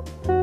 you